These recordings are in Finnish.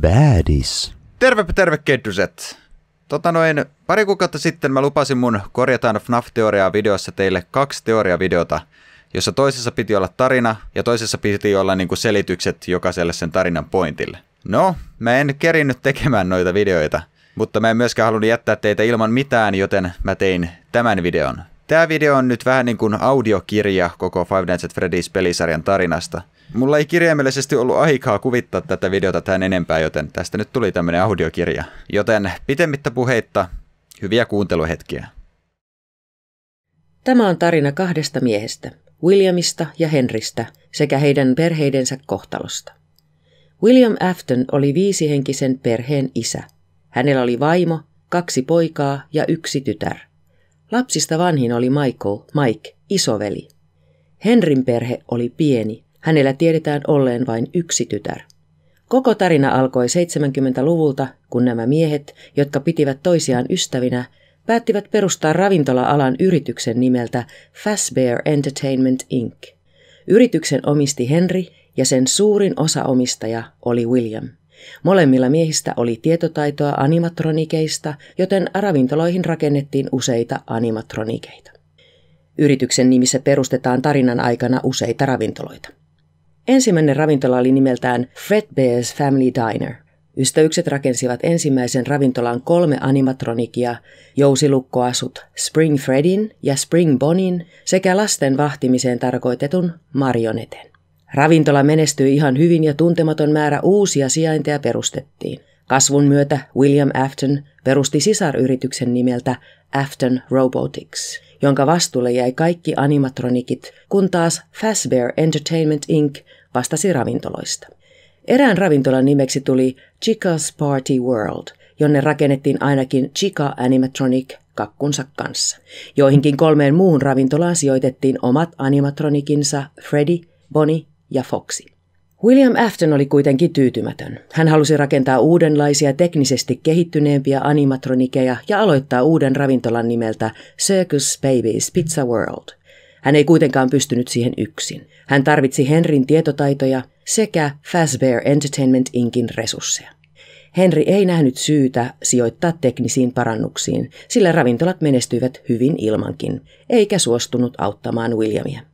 Badis. Tervepä terve keddyset. Tota noin, pari kuukautta sitten mä lupasin mun korjataan FNAF-teoriaa videossa teille kaksi teoriavideota, jossa toisessa piti olla tarina ja toisessa piti olla niinku selitykset jokaiselle sen tarinan pointille. No, mä en kerinnyt tekemään noita videoita, mutta mä en myöskään halunnut jättää teitä ilman mitään, joten mä tein tämän videon. Tämä video on nyt vähän niin kuin audiokirja koko Five Nights at Freddy's pelisarjan tarinasta. Mulla ei kirjaimellisesti ollut aikaa kuvittaa tätä videota tähän enempää, joten tästä nyt tuli tämmönen audiokirja. Joten pitemmittä puheitta, hyviä kuunteluhetkiä. Tämä on tarina kahdesta miehestä, Williamista ja Henristä sekä heidän perheidensä kohtalosta. William Afton oli viisihenkisen perheen isä. Hänellä oli vaimo, kaksi poikaa ja yksi tytär. Lapsista vanhin oli Michael, Mike, isoveli. Henrin perhe oli pieni. Hänellä tiedetään olleen vain yksi tytär. Koko tarina alkoi 70-luvulta, kun nämä miehet, jotka pitivät toisiaan ystävinä, päättivät perustaa ravintola-alan yrityksen nimeltä Fazbear Entertainment Inc. Yrityksen omisti Henry ja sen suurin osaomistaja oli William. Molemmilla miehistä oli tietotaitoa animatronikeista, joten ravintoloihin rakennettiin useita animatronikeita. Yrityksen nimissä perustetaan tarinan aikana useita ravintoloita. Ensimmäinen ravintola oli nimeltään Fredbear's Family Diner. Ystävykset rakensivat ensimmäisen ravintolan kolme animatronikia, jousilukkoasut Spring Fredin ja Spring Bonin sekä lasten vahtimiseen tarkoitetun marioneten. Ravintola menestyi ihan hyvin ja tuntematon määrä uusia sijainteja perustettiin. Kasvun myötä William Afton perusti sisaryrityksen nimeltä Afton Robotics, jonka vastuulle jäi kaikki animatronikit, kun taas Fazbear Entertainment Inc. vastasi ravintoloista. Erään ravintolan nimeksi tuli Chica's Party World, jonne rakennettiin ainakin Chica Animatronic kakkunsa kanssa. Joihinkin kolmeen muuhun ravintolaan sijoitettiin omat animatronikinsa Freddy, Bonnie ja Foxy. William Afton oli kuitenkin tyytymätön. Hän halusi rakentaa uudenlaisia teknisesti kehittyneempiä animatronikeja ja aloittaa uuden ravintolan nimeltä Circus Babies Pizza World. Hän ei kuitenkaan pystynyt siihen yksin. Hän tarvitsi Henrin tietotaitoja sekä Fazbear Entertainment Inkin resursseja. Henry ei nähnyt syytä sijoittaa teknisiin parannuksiin, sillä ravintolat menestyivät hyvin ilmankin, eikä suostunut auttamaan Williamia.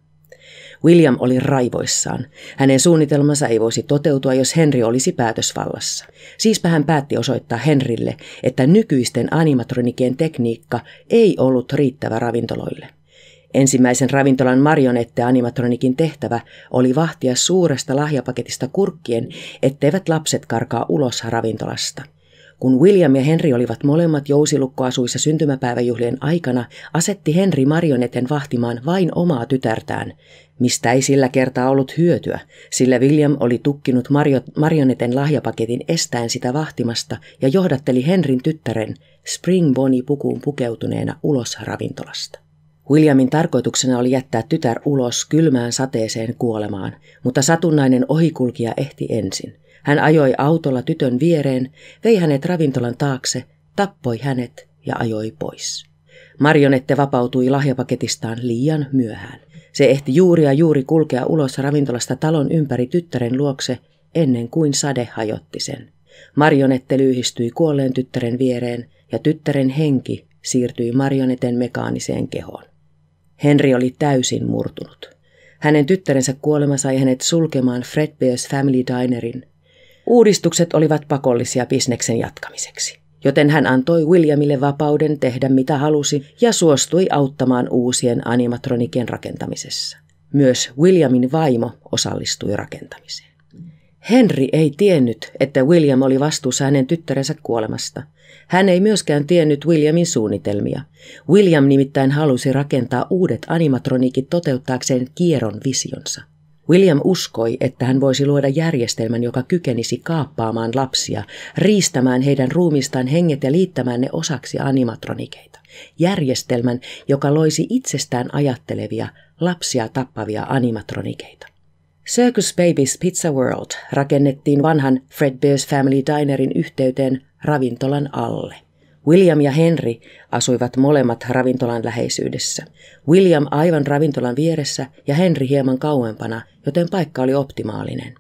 William oli raivoissaan. Hänen suunnitelmansa ei voisi toteutua, jos Henry olisi päätösvallassa. Siispä hän päätti osoittaa Henrille, että nykyisten animatronikien tekniikka ei ollut riittävä ravintoloille. Ensimmäisen ravintolan marionette animatronikin tehtävä oli vahtia suuresta lahjapaketista kurkkien, etteivät lapset karkaa ulos ravintolasta. Kun William ja Henry olivat molemmat jousilukkoasuissa syntymäpäiväjuhlien aikana, asetti Henry marioneten vahtimaan vain omaa tytärtään, mistä ei sillä kertaa ollut hyötyä, sillä William oli tukkinut Mario- marioneten lahjapaketin estäen sitä vahtimasta ja johdatteli Henrin tyttären Spring Bonnie pukuun pukeutuneena ulos ravintolasta. Williamin tarkoituksena oli jättää tytär ulos kylmään sateeseen kuolemaan, mutta satunnainen ohikulkija ehti ensin. Hän ajoi autolla tytön viereen, vei hänet ravintolan taakse, tappoi hänet ja ajoi pois. Marionette vapautui lahjapaketistaan liian myöhään. Se ehti juuri ja juuri kulkea ulos ravintolasta talon ympäri tyttären luokse ennen kuin sade hajotti sen. Marionette lyhistyi kuolleen tyttären viereen ja tyttären henki siirtyi marioneten mekaaniseen kehoon. Henri oli täysin murtunut. Hänen tyttärensä kuolema sai hänet sulkemaan Fredbear's Family Dinerin. Uudistukset olivat pakollisia bisneksen jatkamiseksi, joten hän antoi Williamille vapauden tehdä mitä halusi ja suostui auttamaan uusien animatronikien rakentamisessa. Myös Williamin vaimo osallistui rakentamiseen. Henry ei tiennyt, että William oli vastuussa hänen tyttärensä kuolemasta – hän ei myöskään tiennyt Williamin suunnitelmia. William nimittäin halusi rakentaa uudet animatronikit toteuttaakseen kierron visionsa. William uskoi, että hän voisi luoda järjestelmän, joka kykenisi kaappaamaan lapsia, riistämään heidän ruumistaan henget ja liittämään ne osaksi animatronikeita. Järjestelmän, joka loisi itsestään ajattelevia, lapsia tappavia animatronikeita. Circus Babies Pizza World rakennettiin vanhan Fredbear's Family Dinerin yhteyteen ravintolan alle. William ja Henry asuivat molemmat ravintolan läheisyydessä. William aivan ravintolan vieressä ja Henry hieman kauempana, joten paikka oli optimaalinen.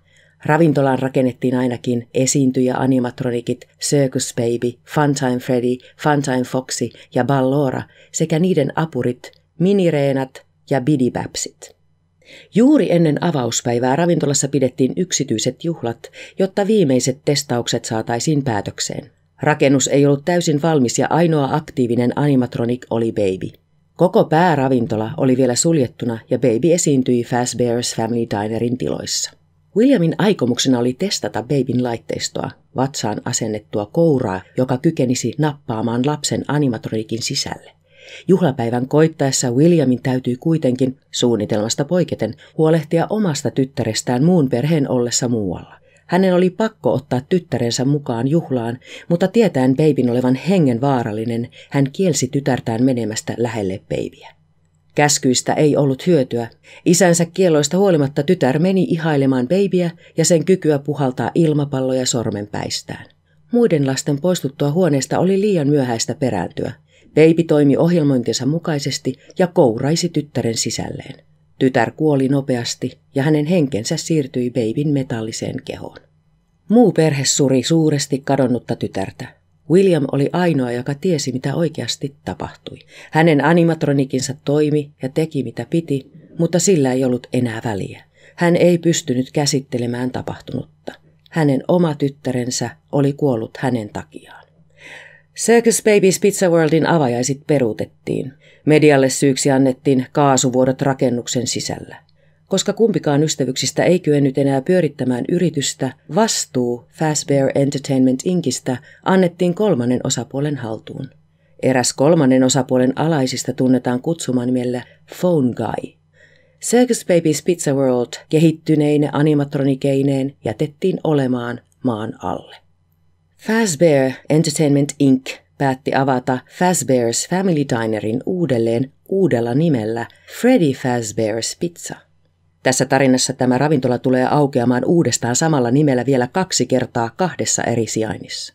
Ravintolaan rakennettiin ainakin esiintyjä animatronikit Circus Baby, Funtime Freddy, Funtime Foxy ja Ballora sekä niiden apurit Minireenat ja Bidibapsit. Juuri ennen avauspäivää ravintolassa pidettiin yksityiset juhlat, jotta viimeiset testaukset saataisiin päätökseen. Rakennus ei ollut täysin valmis ja ainoa aktiivinen animatronic oli Baby. Koko pääravintola oli vielä suljettuna ja Baby esiintyi Fazbear's Family Dinerin tiloissa. Williamin aikomuksena oli testata Babyn laitteistoa, vatsaan asennettua kouraa, joka kykenisi nappaamaan lapsen animatronikin sisälle. Juhlapäivän koittaessa Williamin täytyy kuitenkin, suunnitelmasta poiketen, huolehtia omasta tyttärestään muun perheen ollessa muualla. Hänen oli pakko ottaa tyttärensä mukaan juhlaan, mutta tietäen Babyn olevan hengen vaarallinen, hän kielsi tytärtään menemästä lähelle Babyä. Käskyistä ei ollut hyötyä. Isänsä kieloista huolimatta tytär meni ihailemaan Babyä ja sen kykyä puhaltaa ilmapalloja sormenpäistään. Muiden lasten poistuttua huoneesta oli liian myöhäistä perääntyä. Baby toimi ohjelmointinsa mukaisesti ja kouraisi tyttären sisälleen. Tytär kuoli nopeasti ja hänen henkensä siirtyi Babyn metalliseen kehoon. Muu perhe suri suuresti kadonnutta tytärtä. William oli ainoa, joka tiesi, mitä oikeasti tapahtui. Hänen animatronikinsa toimi ja teki mitä piti, mutta sillä ei ollut enää väliä. Hän ei pystynyt käsittelemään tapahtunutta. Hänen oma tyttärensä oli kuollut hänen takiaan. Circus Babies Pizza Worldin avajaisit peruutettiin. Medialle syyksi annettiin kaasuvuodot rakennuksen sisällä. Koska kumpikaan ystävyksistä ei kyennyt enää pyörittämään yritystä, vastuu Fazbear Entertainment Inkistä annettiin kolmannen osapuolen haltuun. Eräs kolmannen osapuolen alaisista tunnetaan nimellä Phone Guy. Circus Babies Pizza World kehittyneine animatronikeineen jätettiin olemaan maan alle. Fazbear Entertainment Inc. päätti avata Fazbear's Family Dinerin uudelleen uudella nimellä Freddy Fazbear's Pizza. Tässä tarinassa tämä ravintola tulee aukeamaan uudestaan samalla nimellä vielä kaksi kertaa kahdessa eri sijainnissa.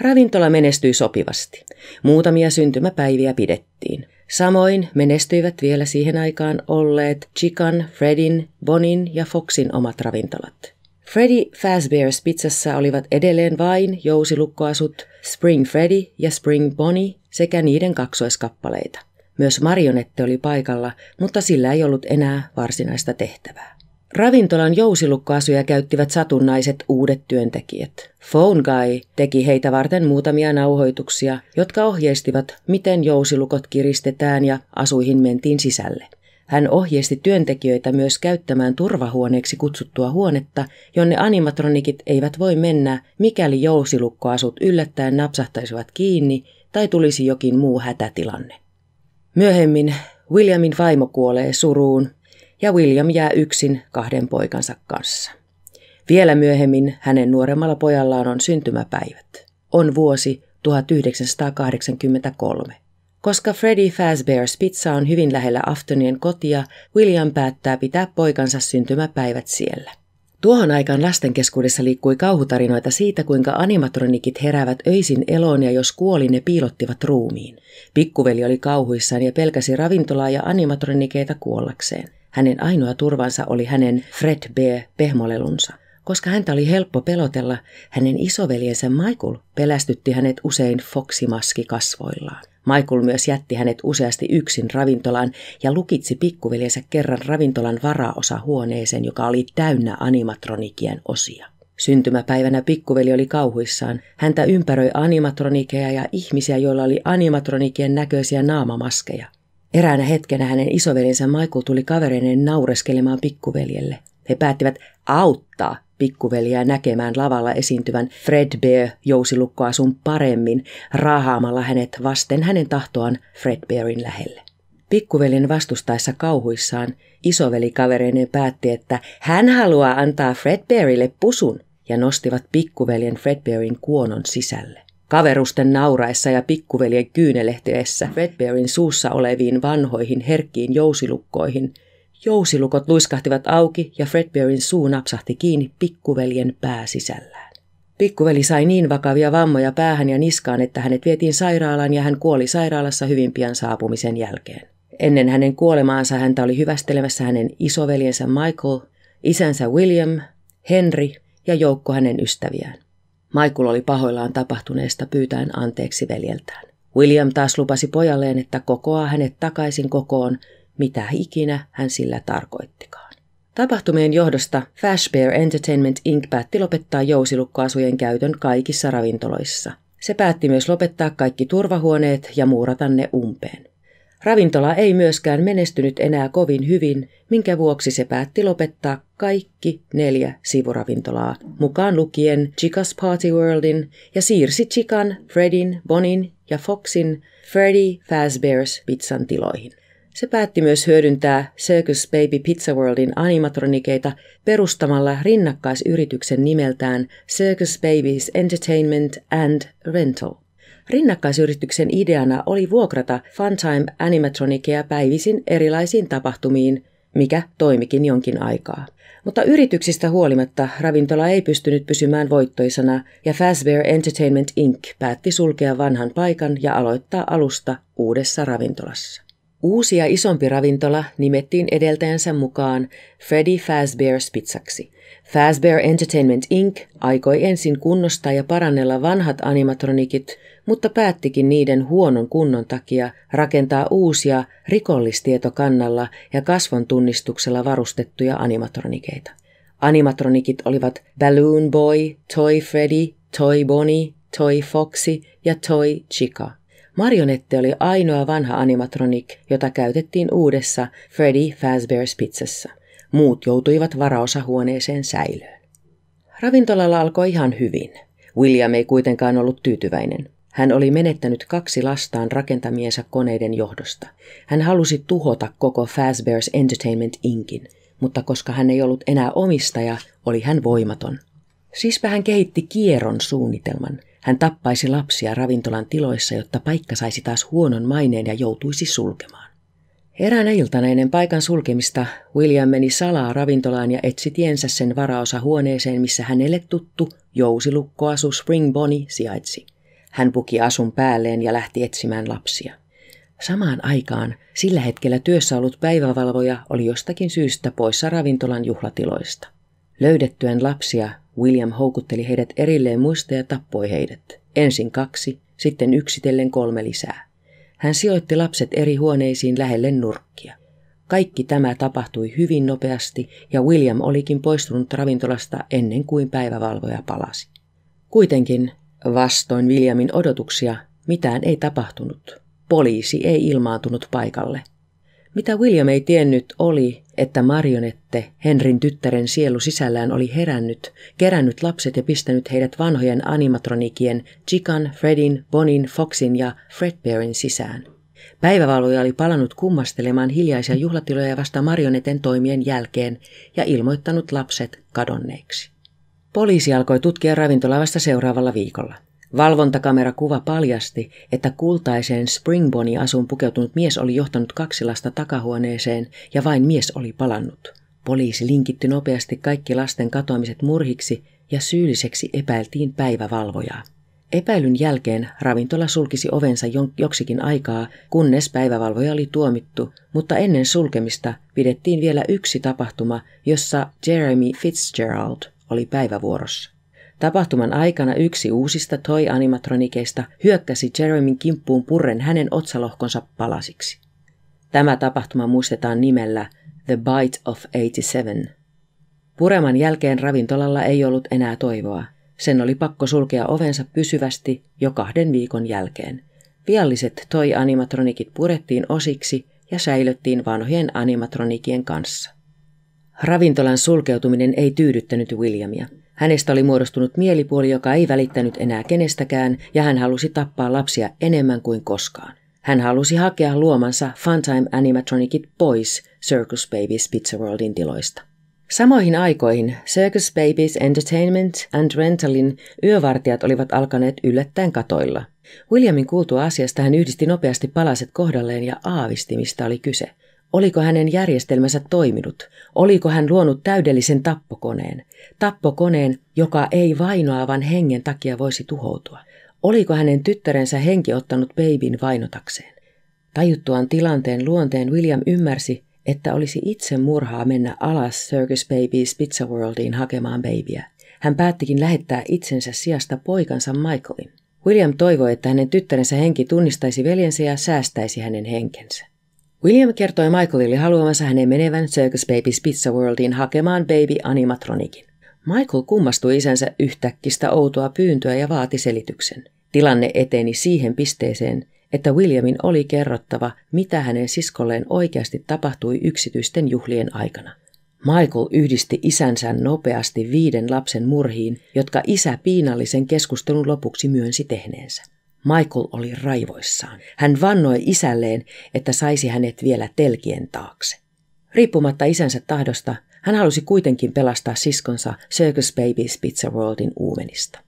Ravintola menestyi sopivasti. Muutamia syntymäpäiviä pidettiin. Samoin menestyivät vielä siihen aikaan olleet Chican, Fredin, Bonin ja Foxin omat ravintolat. Freddy Fazbear's pizzassa olivat edelleen vain jousilukkoasut Spring Freddy ja Spring Bonnie sekä niiden kaksoiskappaleita. Myös marionette oli paikalla, mutta sillä ei ollut enää varsinaista tehtävää. Ravintolan jousilukkoasuja käyttivät satunnaiset uudet työntekijät. Phone Guy teki heitä varten muutamia nauhoituksia, jotka ohjeistivat, miten jousilukot kiristetään ja asuihin mentiin sisälle. Hän ohjeisti työntekijöitä myös käyttämään turvahuoneeksi kutsuttua huonetta, jonne animatronikit eivät voi mennä, mikäli jousilukkoasut yllättäen napsahtaisivat kiinni tai tulisi jokin muu hätätilanne. Myöhemmin Williamin vaimo kuolee suruun ja William jää yksin kahden poikansa kanssa. Vielä myöhemmin hänen nuoremmalla pojallaan on syntymäpäivät. On vuosi 1983. Koska Freddy Fazbear's Pizza on hyvin lähellä Aftonien kotia, William päättää pitää poikansa syntymäpäivät siellä. Tuohon aikaan lasten keskuudessa liikkui kauhutarinoita siitä, kuinka animatronikit heräävät öisin eloon ja jos kuoli, ne piilottivat ruumiin. Pikkuveli oli kauhuissaan ja pelkäsi ravintolaa ja animatronikeita kuollakseen. Hänen ainoa turvansa oli hänen Fred B. pehmolelunsa. Koska häntä oli helppo pelotella, hänen isoveljensä Michael pelästytti hänet usein foksimaski kasvoillaan. Michael myös jätti hänet useasti yksin ravintolaan ja lukitsi pikkuveljensä kerran ravintolan varaosa huoneeseen, joka oli täynnä animatronikien osia. Syntymäpäivänä pikkuveli oli kauhuissaan. Häntä ympäröi animatronikeja ja ihmisiä, joilla oli animatronikien näköisiä naamamaskeja. Eräänä hetkenä hänen isoveljensä Michael tuli kavereinen naureskelemaan pikkuveljelle. He päättivät auttaa pikkuveliä näkemään lavalla esiintyvän Fred Bear jousilukkoasun paremmin raahaamalla hänet vasten hänen tahtoaan Fred Bearin lähelle. Pikkuveljen vastustaessa kauhuissaan isoveli kavereineen päätti, että hän haluaa antaa Fred Bearille pusun ja nostivat pikkuveljen Fredbearin kuonon sisälle. Kaverusten nauraessa ja pikkuveljen kyynelehtiessä Fredbearin suussa oleviin vanhoihin herkkiin jousilukkoihin jousilukot luiskahtivat auki ja Fredbearin suu napsahti kiinni pikkuveljen pääsisällään. Pikkuveli sai niin vakavia vammoja päähän ja niskaan, että hänet vietiin sairaalaan ja hän kuoli sairaalassa hyvin pian saapumisen jälkeen. Ennen hänen kuolemaansa häntä oli hyvästelemässä hänen isoveljensä Michael, isänsä William Henry ja joukko hänen ystäviään. Michael oli pahoillaan tapahtuneesta pyytäen anteeksi veljeltään. William taas lupasi pojalleen, että kokoaa hänet takaisin kokoon, mitä ikinä hän sillä tarkoittikaan. Tapahtumien johdosta Fashbear Entertainment Inc. päätti lopettaa jousilukkoasujen käytön kaikissa ravintoloissa. Se päätti myös lopettaa kaikki turvahuoneet ja muurata ne umpeen. Ravintola ei myöskään menestynyt enää kovin hyvin, minkä vuoksi se päätti lopettaa kaikki neljä sivuravintolaa, mukaan lukien Chica's Party Worldin ja siirsi Chican, Fredin, Bonin ja Foxin Freddy Fazbear's pizzan tiloihin. Se päätti myös hyödyntää Circus Baby Pizza Worldin animatronikeita perustamalla rinnakkaisyrityksen nimeltään Circus Babies Entertainment and Rental. Rinnakkaisyrityksen ideana oli vuokrata Funtime animatroniceja päivisin erilaisiin tapahtumiin, mikä toimikin jonkin aikaa. Mutta yrityksistä huolimatta ravintola ei pystynyt pysymään voittoisana ja Fazbear Entertainment Inc. päätti sulkea vanhan paikan ja aloittaa alusta uudessa ravintolassa. Uusi ja isompi ravintola nimettiin edeltäjänsä mukaan Freddy Fazbear's Pizzaksi. Fazbear Entertainment Inc. aikoi ensin kunnostaa ja parannella vanhat animatronikit, mutta päättikin niiden huonon kunnon takia rakentaa uusia rikollistietokannalla ja kasvon tunnistuksella varustettuja animatronikeita. Animatronikit olivat Balloon Boy, Toy Freddy, Toy Bonnie, Toy Foxy ja Toy Chica. Marionette oli ainoa vanha animatronik, jota käytettiin uudessa Freddy Fazbear's Pizzassa. Muut joutuivat varaosahuoneeseen säilöön. Ravintolalla alkoi ihan hyvin. William ei kuitenkaan ollut tyytyväinen. Hän oli menettänyt kaksi lastaan rakentamiensa koneiden johdosta. Hän halusi tuhota koko Fazbear's Entertainment Inkin, mutta koska hän ei ollut enää omistaja, oli hän voimaton. Siispä hän kehitti kierron suunnitelman. Hän tappaisi lapsia ravintolan tiloissa, jotta paikka saisi taas huonon maineen ja joutuisi sulkemaan. Eräänä iltana ennen paikan sulkemista William meni salaa ravintolaan ja etsi tiensä sen varaosa huoneeseen, missä hänelle tuttu jousilukkoasu Spring Bonnie sijaitsi. Hän puki asun päälleen ja lähti etsimään lapsia. Samaan aikaan sillä hetkellä työssä ollut päivävalvoja oli jostakin syystä poissa ravintolan juhlatiloista. Löydettyään lapsia William houkutteli heidät erilleen muista ja tappoi heidät. Ensin kaksi, sitten yksitellen kolme lisää. Hän sijoitti lapset eri huoneisiin lähelle nurkkia. Kaikki tämä tapahtui hyvin nopeasti ja William olikin poistunut ravintolasta ennen kuin päivävalvoja palasi. Kuitenkin, vastoin Williamin odotuksia, mitään ei tapahtunut. Poliisi ei ilmaantunut paikalle. Mitä William ei tiennyt oli, että marionette, Henrin tyttären sielu sisällään oli herännyt, kerännyt lapset ja pistänyt heidät vanhojen animatronikien Chican, Fredin, Bonin, Foxin ja Fredbearin sisään. Päivävalvoja oli palannut kummastelemaan hiljaisia juhlatiloja vasta marioneten toimien jälkeen ja ilmoittanut lapset kadonneiksi. Poliisi alkoi tutkia ravintolaa vasta seuraavalla viikolla. Valvontakamerakuva paljasti, että kultaiseen Springboni asun pukeutunut mies oli johtanut kaksi lasta takahuoneeseen ja vain mies oli palannut. Poliisi linkitti nopeasti kaikki lasten katoamiset murhiksi ja syylliseksi epäiltiin päivävalvojaa. Epäilyn jälkeen ravintola sulkisi ovensa joksikin aikaa, kunnes päivävalvoja oli tuomittu, mutta ennen sulkemista pidettiin vielä yksi tapahtuma, jossa Jeremy Fitzgerald oli päivävuorossa. Tapahtuman aikana yksi uusista toy-animatronikeista hyökkäsi Jeremyn kimppuun purren hänen otsalohkonsa palasiksi. Tämä tapahtuma muistetaan nimellä The Bite of 87. Pureman jälkeen ravintolalla ei ollut enää toivoa. Sen oli pakko sulkea ovensa pysyvästi jo kahden viikon jälkeen. Vialliset toy-animatronikit purettiin osiksi ja säilöttiin vanhojen animatronikien kanssa. Ravintolan sulkeutuminen ei tyydyttänyt Williamia. Hänestä oli muodostunut mielipuoli, joka ei välittänyt enää kenestäkään, ja hän halusi tappaa lapsia enemmän kuin koskaan. Hän halusi hakea luomansa Funtime animatronicit pois Circus Babies Pizza Worldin tiloista. Samoihin aikoihin Circus Babies Entertainment and Rentalin yövartijat olivat alkaneet yllättäen katoilla. Williamin kuultua asiasta hän yhdisti nopeasti palaset kohdalleen ja aavisti, mistä oli kyse – Oliko hänen järjestelmänsä toiminut? Oliko hän luonut täydellisen tappokoneen? Tappokoneen, joka ei vainoavan hengen takia voisi tuhoutua. Oliko hänen tyttärensä henki ottanut babyn vainotakseen? Tajuttuaan tilanteen luonteen William ymmärsi, että olisi itse murhaa mennä alas Circus Babies Pizza Worldiin hakemaan babyä. Hän päättikin lähettää itsensä sijasta poikansa Michaelin. William toivoi, että hänen tyttärensä henki tunnistaisi veljensä ja säästäisi hänen henkensä. William kertoi Michaelille haluamansa hänen menevän Circus Babies Pizza Worldiin hakemaan baby animatronikin. Michael kummastui isänsä yhtäkkistä outoa pyyntöä ja vaati selityksen. Tilanne eteni siihen pisteeseen, että Williamin oli kerrottava, mitä hänen siskolleen oikeasti tapahtui yksityisten juhlien aikana. Michael yhdisti isänsä nopeasti viiden lapsen murhiin, jotka isä piinallisen keskustelun lopuksi myönsi tehneensä. Michael oli raivoissaan. Hän vannoi isälleen, että saisi hänet vielä telkien taakse. Riippumatta isänsä tahdosta, hän halusi kuitenkin pelastaa siskonsa Circus Babies Pizza Worldin uumenista.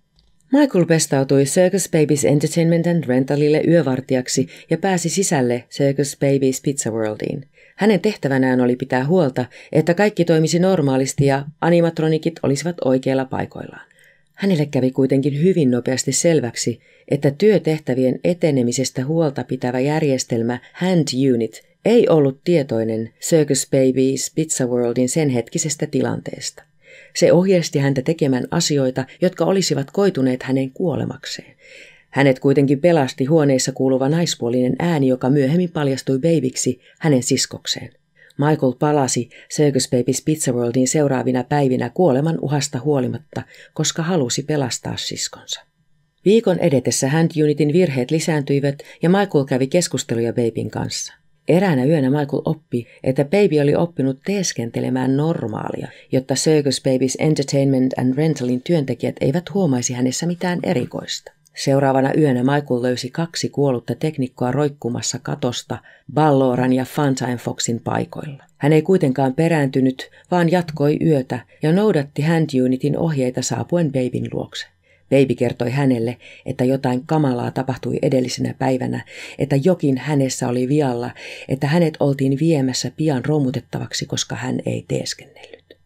Michael pestautui Circus Babies Entertainment and Rentalille yövartijaksi ja pääsi sisälle Circus Babies Pizza Worldiin. Hänen tehtävänään oli pitää huolta, että kaikki toimisi normaalisti ja animatronikit olisivat oikeilla paikoillaan. Hänelle kävi kuitenkin hyvin nopeasti selväksi, että työtehtävien etenemisestä huolta pitävä järjestelmä Hand Unit ei ollut tietoinen Circus Babies Pizza Worldin sen hetkisestä tilanteesta. Se ohjeisti häntä tekemään asioita, jotka olisivat koituneet hänen kuolemakseen. Hänet kuitenkin pelasti huoneessa kuuluva naispuolinen ääni, joka myöhemmin paljastui Babyksi hänen siskokseen. Michael palasi Circus Babies Pizza Worldin seuraavina päivinä kuoleman uhasta huolimatta, koska halusi pelastaa siskonsa. Viikon edetessä Hand Unitin virheet lisääntyivät ja Michael kävi keskusteluja Babyn kanssa. Eräänä yönä Michael oppi, että Baby oli oppinut teeskentelemään normaalia, jotta Circus Babies Entertainment and Rentalin työntekijät eivät huomaisi hänessä mitään erikoista. Seuraavana yönä Michael löysi kaksi kuollutta teknikkoa roikkumassa katosta Balloran ja Funtime Foxin paikoilla. Hän ei kuitenkaan perääntynyt, vaan jatkoi yötä ja noudatti Hand Unitin ohjeita saapuen Babyn luokse. Baby kertoi hänelle, että jotain kamalaa tapahtui edellisenä päivänä, että jokin hänessä oli vialla, että hänet oltiin viemässä pian romutettavaksi, koska hän ei teeskennellyt.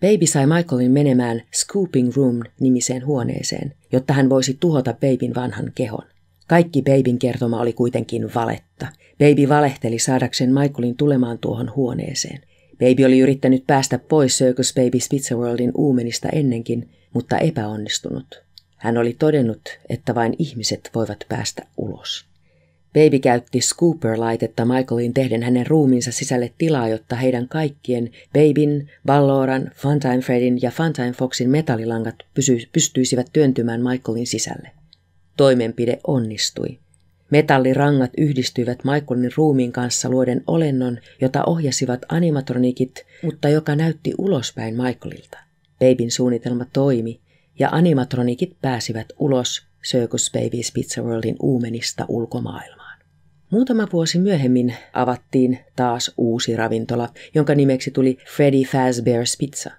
Baby sai Michaelin menemään Scooping Room-nimiseen huoneeseen, jotta hän voisi tuhota Babyn vanhan kehon. Kaikki Babyn kertoma oli kuitenkin valetta. Baby valehteli saadakseen Michaelin tulemaan tuohon huoneeseen. Baby oli yrittänyt päästä pois Circus Baby's Pizza Worldin uumenista ennenkin, mutta epäonnistunut. Hän oli todennut, että vain ihmiset voivat päästä ulos. Baby käytti Scooper-laitetta Michaelin tehden hänen ruumiinsa sisälle tilaa, jotta heidän kaikkien Babyn, Balloran, Funtime Fredin ja Funtime Foxin metallilangat pysy- pystyisivät työntymään Michaelin sisälle. Toimenpide onnistui. Metallirangat yhdistyivät Michaelin ruumiin kanssa luoden olennon, jota ohjasivat animatronikit, mutta joka näytti ulospäin Michaelilta. Babyn suunnitelma toimi, ja animatronikit pääsivät ulos Circus Babies Pizza Worldin uumenista ulkomaailmaan. Muutama vuosi myöhemmin avattiin taas uusi ravintola, jonka nimeksi tuli Freddy Fazbear's Pizza.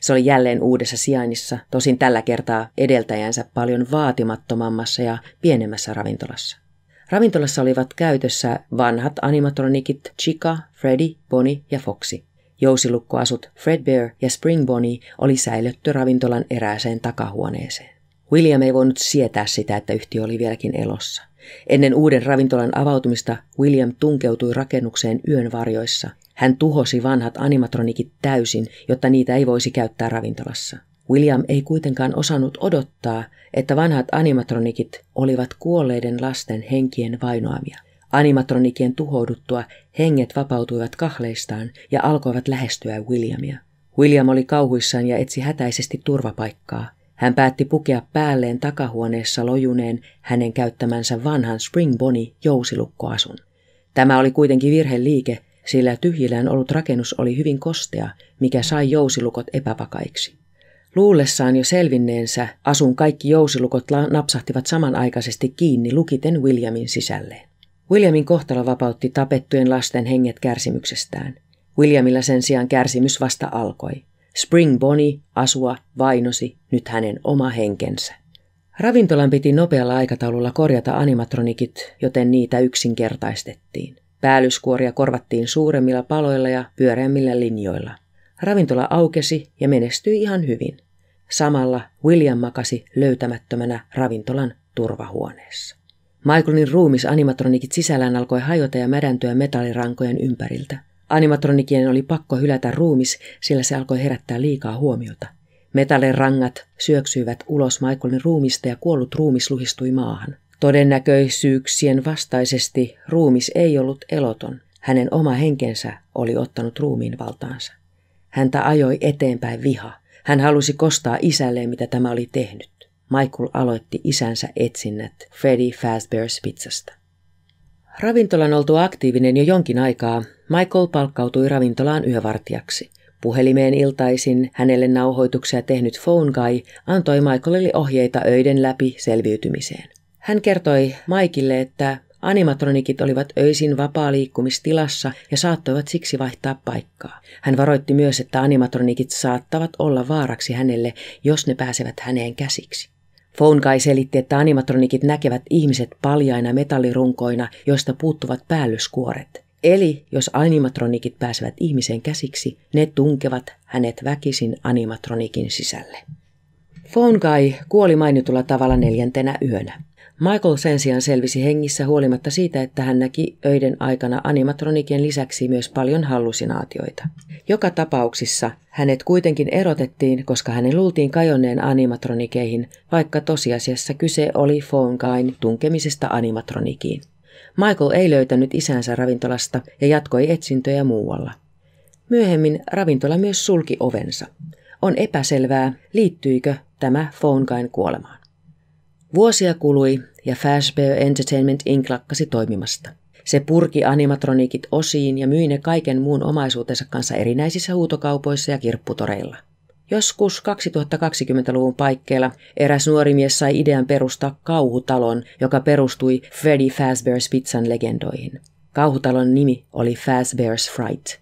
Se oli jälleen uudessa sijainnissa, tosin tällä kertaa edeltäjänsä paljon vaatimattomammassa ja pienemmässä ravintolassa. Ravintolassa olivat käytössä vanhat animatronikit Chica, Freddy, Bonnie ja Foxy. Jousilukkoasut Fredbear ja Spring Bonnie oli säilytty ravintolan erääseen takahuoneeseen. William ei voinut sietää sitä, että yhtiö oli vieläkin elossa. Ennen uuden ravintolan avautumista William tunkeutui rakennukseen yön varjoissa. Hän tuhosi vanhat animatronikit täysin, jotta niitä ei voisi käyttää ravintolassa. William ei kuitenkaan osannut odottaa, että vanhat animatronikit olivat kuolleiden lasten henkien vainoamia. Animatronikien tuhouduttua henget vapautuivat kahleistaan ja alkoivat lähestyä Williamia. William oli kauhuissaan ja etsi hätäisesti turvapaikkaa. Hän päätti pukea päälleen takahuoneessa lojuneen hänen käyttämänsä vanhan Spring Bonnie jousilukkoasun. Tämä oli kuitenkin virheliike, sillä tyhjillään ollut rakennus oli hyvin kostea, mikä sai jousilukot epävakaiksi. Luullessaan jo selvinneensä, asun kaikki jousilukot napsahtivat samanaikaisesti kiinni lukiten Williamin sisälleen. Williamin kohtalo vapautti tapettujen lasten henget kärsimyksestään. Williamilla sen sijaan kärsimys vasta alkoi. Spring Bonnie, asua, vainosi, nyt hänen oma henkensä. Ravintolan piti nopealla aikataululla korjata animatronikit, joten niitä yksinkertaistettiin. Päällyskuoria korvattiin suuremmilla paloilla ja pyöreämmillä linjoilla. Ravintola aukesi ja menestyi ihan hyvin. Samalla William makasi löytämättömänä ravintolan turvahuoneessa. Michaelin ruumis animatronikit sisällään alkoi hajota ja mädäntyä metallirankojen ympäriltä. Animatronikien oli pakko hylätä ruumis, sillä se alkoi herättää liikaa huomiota. Metallin rangat syöksyivät ulos Michaelin ruumista ja kuollut ruumis luhistui maahan. Todennäköisyyksien vastaisesti ruumis ei ollut eloton. Hänen oma henkensä oli ottanut ruumiin valtaansa. Häntä ajoi eteenpäin viha. Hän halusi kostaa isälleen, mitä tämä oli tehnyt. Michael aloitti isänsä etsinnät Freddy Fazbear's pizzasta. Ravintolan oltu aktiivinen jo jonkin aikaa, Michael palkkautui ravintolaan yövartijaksi. Puhelimeen iltaisin hänelle nauhoituksia tehnyt phone guy antoi Michaelille ohjeita öiden läpi selviytymiseen. Hän kertoi Maikille, että animatronikit olivat öisin vapaa-liikkumistilassa ja saattoivat siksi vaihtaa paikkaa. Hän varoitti myös, että animatronikit saattavat olla vaaraksi hänelle, jos ne pääsevät häneen käsiksi. Guy selitti, että animatronikit näkevät ihmiset paljaina metallirunkoina, joista puuttuvat päällyskuoret. Eli jos animatronikit pääsevät ihmisen käsiksi, ne tunkevat hänet väkisin animatronikin sisälle. Guy kuoli mainitulla tavalla neljäntenä yönä. Michael sen sijaan selvisi hengissä huolimatta siitä, että hän näki öiden aikana animatronikien lisäksi myös paljon hallusinaatioita. Joka tapauksissa hänet kuitenkin erotettiin, koska hänen luultiin kajonneen animatronikeihin, vaikka tosiasiassa kyse oli Guyn tunkemisesta animatronikiin. Michael ei löytänyt isänsä ravintolasta ja jatkoi etsintöjä muualla. Myöhemmin ravintola myös sulki ovensa. On epäselvää, liittyykö tämä Guyn kuolemaan. Vuosia kului ja Fashbear Entertainment Inc. lakkasi toimimasta. Se purki animatronikit osiin ja myi ne kaiken muun omaisuutensa kanssa erinäisissä huutokaupoissa ja kirpputoreilla. Joskus 2020-luvun paikkeilla eräs nuori mies sai idean perustaa kauhutalon, joka perustui Freddy Fazbear's Pizzan legendoihin. Kauhutalon nimi oli Fazbear's Fright.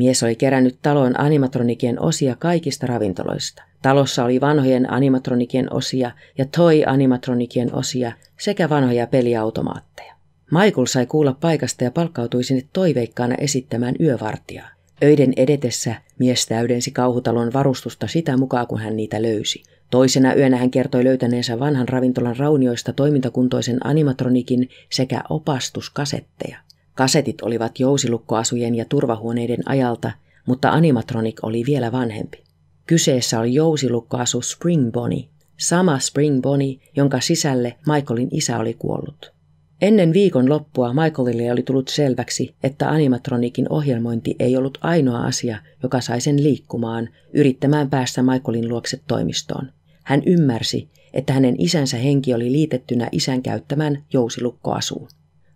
Mies oli kerännyt talon animatronikien osia kaikista ravintoloista. Talossa oli vanhojen animatronikien osia ja toy-animatronikien osia sekä vanhoja peliautomaatteja. Michael sai kuulla paikasta ja palkkautui sinne toiveikkaana esittämään yövartijaa. Öiden edetessä mies täydensi kauhutalon varustusta sitä mukaan, kun hän niitä löysi. Toisena yönä hän kertoi löytäneensä vanhan ravintolan raunioista toimintakuntoisen animatronikin sekä opastuskasetteja. Kasetit olivat jousilukkoasujen ja turvahuoneiden ajalta, mutta animatronik oli vielä vanhempi. Kyseessä oli jousilukkoasu Spring Bonnie, sama Spring Bonnie, jonka sisälle Michaelin isä oli kuollut. Ennen viikon loppua Michaelille oli tullut selväksi, että animatronikin ohjelmointi ei ollut ainoa asia, joka sai sen liikkumaan, yrittämään päästä Michaelin luokse toimistoon. Hän ymmärsi, että hänen isänsä henki oli liitettynä isän käyttämään jousilukkoasuun.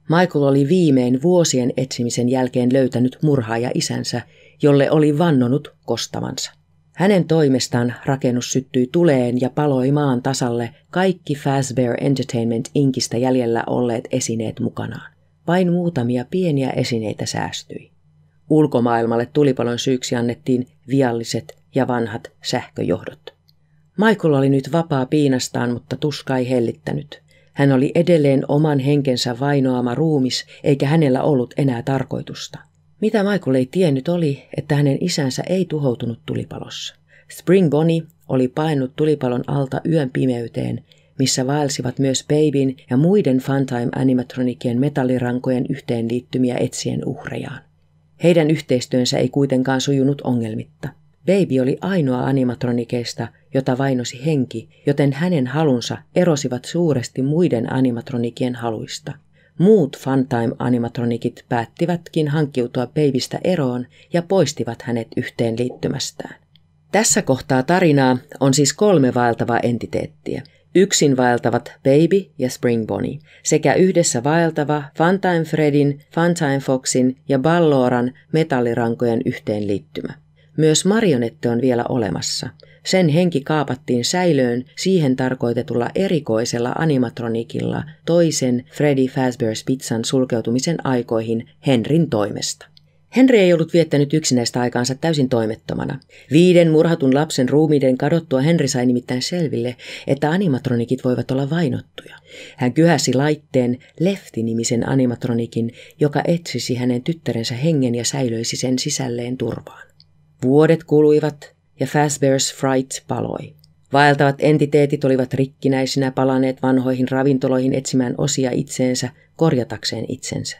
Michael oli viimein vuosien etsimisen jälkeen löytänyt murhaaja isänsä, jolle oli vannonut kostavansa. Hänen toimestaan rakennus syttyi tuleen ja paloi maan tasalle kaikki Fazbear Entertainment Inkistä jäljellä olleet esineet mukanaan. Vain muutamia pieniä esineitä säästyi. Ulkomaailmalle tulipalon syyksi annettiin vialliset ja vanhat sähköjohdot. Michael oli nyt vapaa piinastaan, mutta tuska ei hellittänyt. Hän oli edelleen oman henkensä vainoama ruumis, eikä hänellä ollut enää tarkoitusta. Mitä Michael ei tiennyt oli, että hänen isänsä ei tuhoutunut tulipalossa. Spring Bonnie oli painut tulipalon alta yön pimeyteen, missä vaelsivat myös Babyn ja muiden Funtime animatronikien metallirankojen yhteenliittymiä etsien uhrejaan. Heidän yhteistyönsä ei kuitenkaan sujunut ongelmitta. Baby oli ainoa animatronikeista, jota vainosi henki, joten hänen halunsa erosivat suuresti muiden animatronikien haluista. Muut Funtime-animatronikit päättivätkin hankkiutua Babystä eroon ja poistivat hänet yhteenliittymästään. Tässä kohtaa tarinaa on siis kolme vaeltavaa entiteettiä. Yksin vaeltavat Baby ja Spring Bonnie sekä yhdessä vaeltava Funtime Fredin, Funtime Foxin ja Balloran metallirankojen yhteenliittymä. Myös marionette on vielä olemassa. Sen henki kaapattiin säilöön siihen tarkoitetulla erikoisella animatronikilla toisen Freddy Fazbear's Pizzan sulkeutumisen aikoihin Henrin toimesta. Henry ei ollut viettänyt yksinäistä aikaansa täysin toimettomana. Viiden murhatun lapsen ruumiiden kadottua Henry sai nimittäin selville, että animatronikit voivat olla vainottuja. Hän kyhäsi laitteen Lefti-nimisen animatronikin, joka etsisi hänen tyttärensä hengen ja säilöisi sen sisälleen turvaan. Vuodet kuluivat ja Fazbear's Fright paloi. Vaeltavat entiteetit olivat rikkinäisinä palaneet vanhoihin ravintoloihin etsimään osia itseensä, korjatakseen itsensä.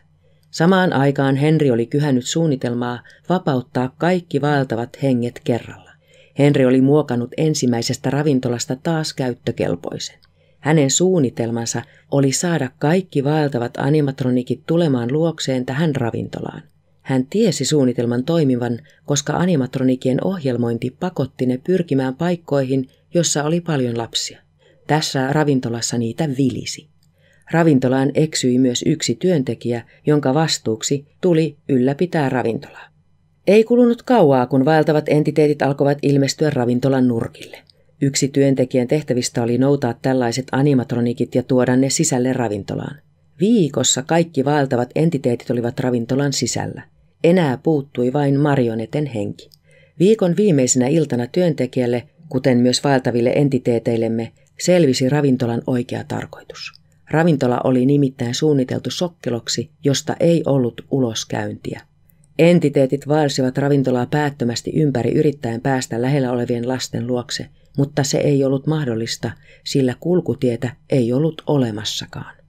Samaan aikaan Henri oli kyhännyt suunnitelmaa vapauttaa kaikki vaeltavat henget kerralla. Henri oli muokannut ensimmäisestä ravintolasta taas käyttökelpoisen. Hänen suunnitelmansa oli saada kaikki vaeltavat animatronikit tulemaan luokseen tähän ravintolaan. Hän tiesi suunnitelman toimivan, koska animatronikien ohjelmointi pakotti ne pyrkimään paikkoihin, jossa oli paljon lapsia. Tässä ravintolassa niitä vilisi. Ravintolaan eksyi myös yksi työntekijä, jonka vastuuksi tuli ylläpitää ravintolaa. Ei kulunut kauaa, kun vaeltavat entiteetit alkoivat ilmestyä ravintolan nurkille. Yksi työntekijän tehtävistä oli noutaa tällaiset animatronikit ja tuoda ne sisälle ravintolaan. Viikossa kaikki vaeltavat entiteetit olivat ravintolan sisällä. Enää puuttui vain marioneten henki. Viikon viimeisenä iltana työntekijälle, kuten myös vaeltaville entiteeteillemme, selvisi ravintolan oikea tarkoitus. Ravintola oli nimittäin suunniteltu sokkeloksi, josta ei ollut uloskäyntiä. Entiteetit vaelsivat ravintolaa päättömästi ympäri yrittäen päästä lähellä olevien lasten luokse, mutta se ei ollut mahdollista, sillä kulkutietä ei ollut olemassakaan.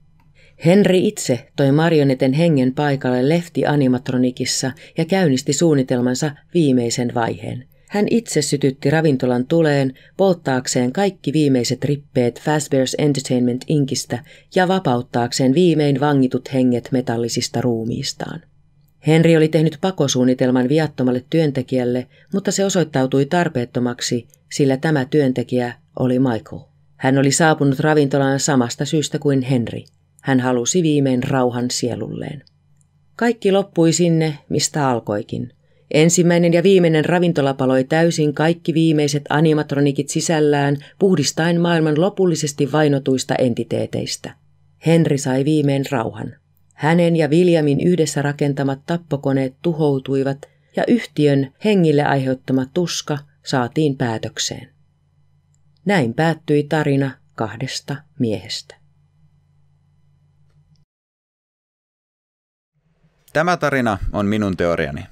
Henri itse toi marioneten hengen paikalle lefti animatronikissa ja käynnisti suunnitelmansa viimeisen vaiheen. Hän itse sytytti ravintolan tuleen polttaakseen kaikki viimeiset rippeet Fazbear's Entertainment Inkistä ja vapauttaakseen viimein vangitut henget metallisista ruumiistaan. Henri oli tehnyt pakosuunnitelman viattomalle työntekijälle, mutta se osoittautui tarpeettomaksi, sillä tämä työntekijä oli Michael. Hän oli saapunut ravintolaan samasta syystä kuin Henri. Hän halusi viimein rauhan sielulleen. Kaikki loppui sinne, mistä alkoikin. Ensimmäinen ja viimeinen ravintola paloi täysin kaikki viimeiset animatronikit sisällään, puhdistaen maailman lopullisesti vainotuista entiteeteistä. Henri sai viimein rauhan. Hänen ja Viljamin yhdessä rakentamat tappokoneet tuhoutuivat ja yhtiön hengille aiheuttama tuska saatiin päätökseen. Näin päättyi tarina kahdesta miehestä. Tämä tarina on minun teoriani.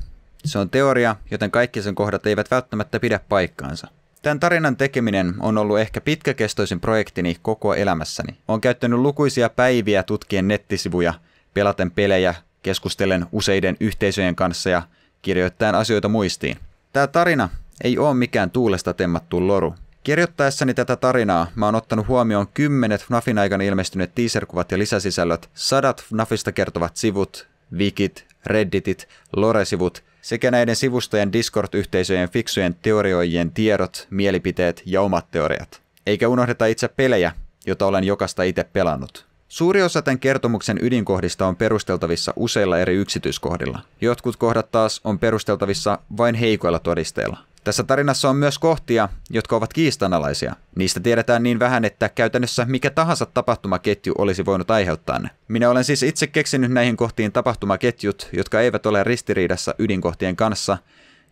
Se on teoria, joten kaikki sen kohdat eivät välttämättä pidä paikkaansa. Tämän tarinan tekeminen on ollut ehkä pitkäkestoisin projektini koko elämässäni. Olen käyttänyt lukuisia päiviä tutkien nettisivuja, pelaten pelejä, keskustellen useiden yhteisöjen kanssa ja kirjoittaen asioita muistiin. Tämä tarina ei ole mikään tuulesta temmattu loru. Kirjoittaessani tätä tarinaa mä oon ottanut huomioon kymmenet FNAFin aikana ilmestyneet teaserkuvat ja lisäsisällöt, sadat FNAFista kertovat sivut, wikit, redditit, lore-sivut sekä näiden sivustojen Discord-yhteisöjen fiksujen teorioijien tiedot, mielipiteet ja omat teoriat. Eikä unohdeta itse pelejä, jota olen jokasta itse pelannut. Suuri osa tämän kertomuksen ydinkohdista on perusteltavissa useilla eri yksityiskohdilla. Jotkut kohdat taas on perusteltavissa vain heikoilla todisteilla. Tässä tarinassa on myös kohtia, jotka ovat kiistanalaisia. Niistä tiedetään niin vähän, että käytännössä mikä tahansa tapahtumaketju olisi voinut aiheuttaa ne. Minä olen siis itse keksinyt näihin kohtiin tapahtumaketjut, jotka eivät ole ristiriidassa ydinkohtien kanssa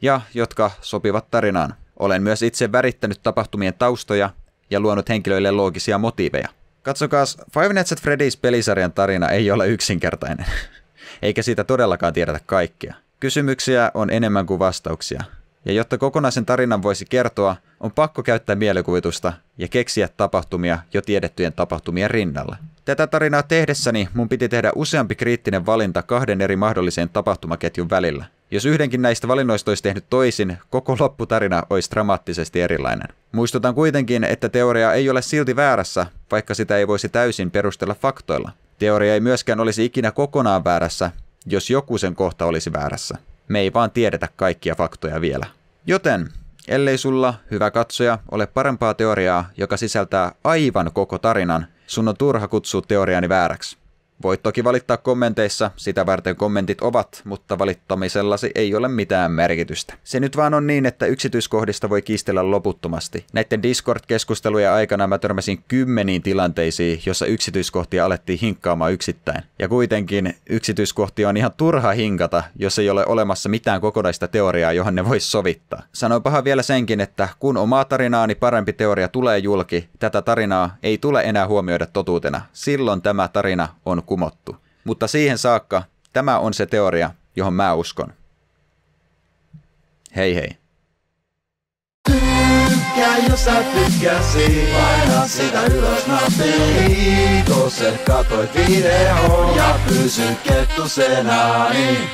ja jotka sopivat tarinaan. Olen myös itse värittänyt tapahtumien taustoja ja luonut henkilöille loogisia motiiveja. Katsokaas, Five Nights at Freddy's pelisarjan tarina ei ole yksinkertainen, eikä siitä todellakaan tiedetä kaikkia. Kysymyksiä on enemmän kuin vastauksia. Ja jotta kokonaisen tarinan voisi kertoa, on pakko käyttää mielikuvitusta ja keksiä tapahtumia jo tiedettyjen tapahtumien rinnalle. Tätä tarinaa tehdessäni mun piti tehdä useampi kriittinen valinta kahden eri mahdollisen tapahtumaketjun välillä. Jos yhdenkin näistä valinnoista olisi tehnyt toisin, koko lopputarina olisi dramaattisesti erilainen. Muistutan kuitenkin, että teoria ei ole silti väärässä, vaikka sitä ei voisi täysin perustella faktoilla. Teoria ei myöskään olisi ikinä kokonaan väärässä, jos joku sen kohta olisi väärässä. Me ei vaan tiedetä kaikkia faktoja vielä. Joten, ellei sulla, hyvä katsoja, ole parempaa teoriaa, joka sisältää aivan koko tarinan, sun on turha kutsua teoriani vääräksi. Voit toki valittaa kommenteissa, sitä varten kommentit ovat, mutta valittamisellasi ei ole mitään merkitystä. Se nyt vaan on niin, että yksityiskohdista voi kiistellä loputtomasti. Näiden Discord-keskustelujen aikana mä törmäsin kymmeniin tilanteisiin, jossa yksityiskohtia alettiin hinkkaamaan yksittäin. Ja kuitenkin yksityiskohtia on ihan turha hinkata, jos ei ole olemassa mitään kokonaista teoriaa, johon ne voisi sovittaa. Sanoinpahan vielä senkin, että kun omaa tarinaani parempi teoria tulee julki, tätä tarinaa ei tule enää huomioida totuutena. Silloin tämä tarina on kumottu. Mutta siihen saakka tämä on se teoria, johon mä uskon. Hei hei. Tykkää jos sä paina sitä ylös. Kiitos et katsoit video ja pysy kettusena, niin